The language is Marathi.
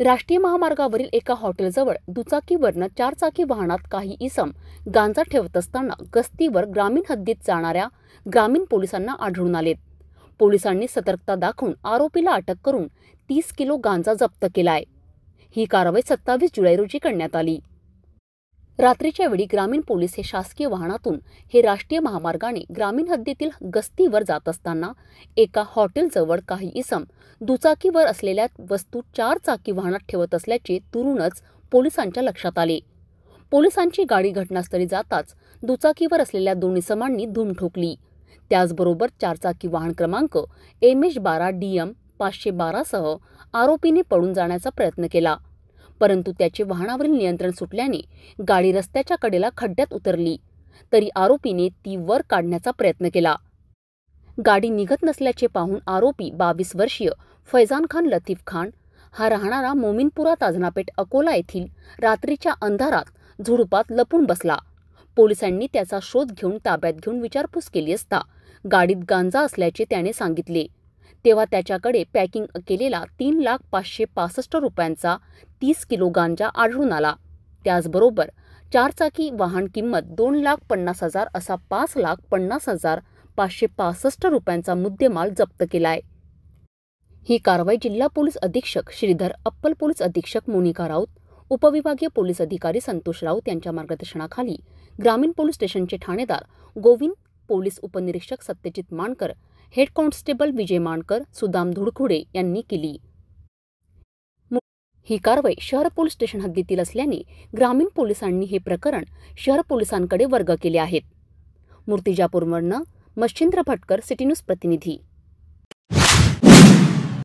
राष्ट्रीय महामार्गावरील एका हॉटेलजवळ दुचाकीवरनं चारचाकी वाहनात काही इसम गांजा ठेवत असताना गस्तीवर ग्रामीण हद्दीत जाणाऱ्या ग्रामीण पोलिसांना आढळून आलेत. पोलिसांनी सतर्कता दाखवून आरोपीला अटक करून तीस किलो गांजा जप्त केलाय. ही कारवाई सत्तावीस जुलै रोजी करण्यात आली. रात्रीच्या वेळी ग्रामीण पोलीस हे शासकीय वाहनातून हे राष्ट्रीय महामार्गाने ग्रामीण हद्दीतील गस्तीवर जात असताना एका हॉटेलजवळ काही इसम दुचाकीवर असलेल्या वस्तू चार चाकी वाहनात ठेवत असल्याचे तुरूनच पोलिसांच्या लक्षात आले. पोलिसांची गाडी घटनास्थळी जाताच दुचाकीवर असलेल्या दोन इसमांनी धूम ठोकली. त्याचबरोबर चारचाकी वाहन क्रमांक एम एच बारा डी एम पाचशे बारासह आरोपीने पळून जाण्याचा प्रयत्न केला. परंतु त्याचे वाहनावरील नियंत्रण सुटल्याने गाडी रस्त्याच्या कडेला खड्ड्यात उतरली. तरी आरोपीने ती वर काढण्याचा प्रयत्न केला. गाडी निघत नसल्याचे पाहून आरोपी बावीस वर्षीय फैजान खान लतीफ खान हा राहणारा मोमिनपुरा ताजनापेठ अकोला येथील रात्रीच्या अंधारात झुडपात लपून बसला. पोलिसांनी त्याचा शोध घेऊन ताब्यात घेऊन विचारपूस केली असता गाडीत गांजा असल्याचे त्याने सांगितले. तेव्हा त्याच्याकडे पॅकिंग केलेला तीन लाख पाचशे पासष्ट रुपयांचा तीस किलो गांजा आढळून आला. त्याचबरोबर चारचाकी वाहन किंमत दोन लाख पन्नास हजार असा पाच लाख पन्नास हजार पाचशे पासष्ट रुपयांचा मुद्देमाल जप्त केलाय. ही कारवाई जिल्हा पोलीस अधीक्षक श्रीधर अप्पल पोलीस अधीक्षक मोनिका राऊत उपविभागीय पोलीस अधिकारी संतोष राऊत यांच्या मार्गदर्शनाखाली ग्रामीण पोलीस स्टेशनचे ठाणेदार गोविंद पोलीस उपनिरीक्षक सत्यजित मानकर हेड कॉन्स्टेबल विजय मानकर सुदाम धुडखुडे यांनी केली. ही कारवाई शहर पोलीस स्टेशन हद्दीतील असल्याने ग्रामीण पोलिसांनी हे प्रकरण शहर पोलिसांकडे वर्ग केले आहेत. मूर्तिजापूरवरनं मच्छिंद्र भटकर सिटी न्यूज प्रतिनिधी.